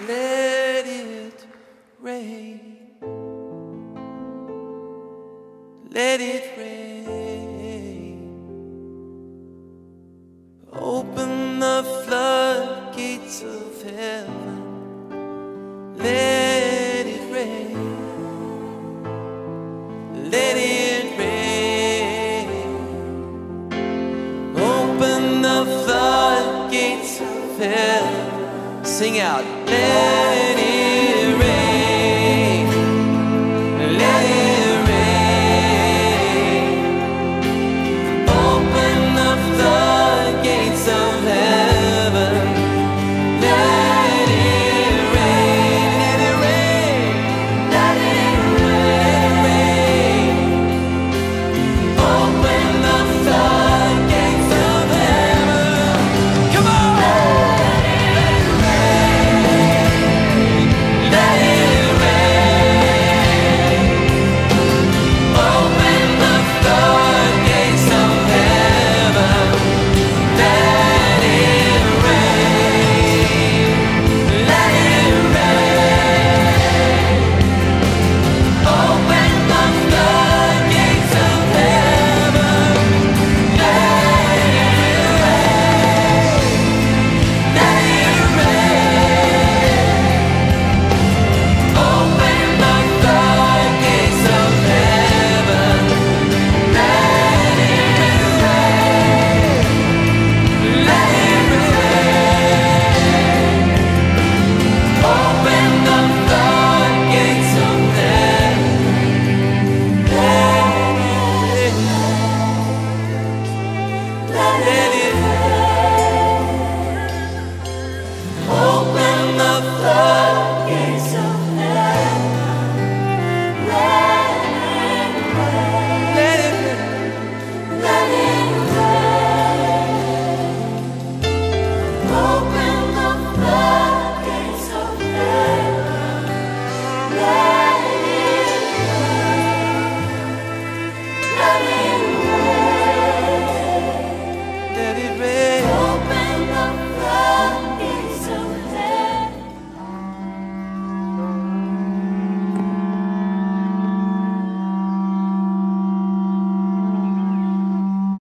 let it rain. Let it rain. Open the floodgates of heaven. Let it rain. Let it rain. Open the floodgates of heaven. Sing out. It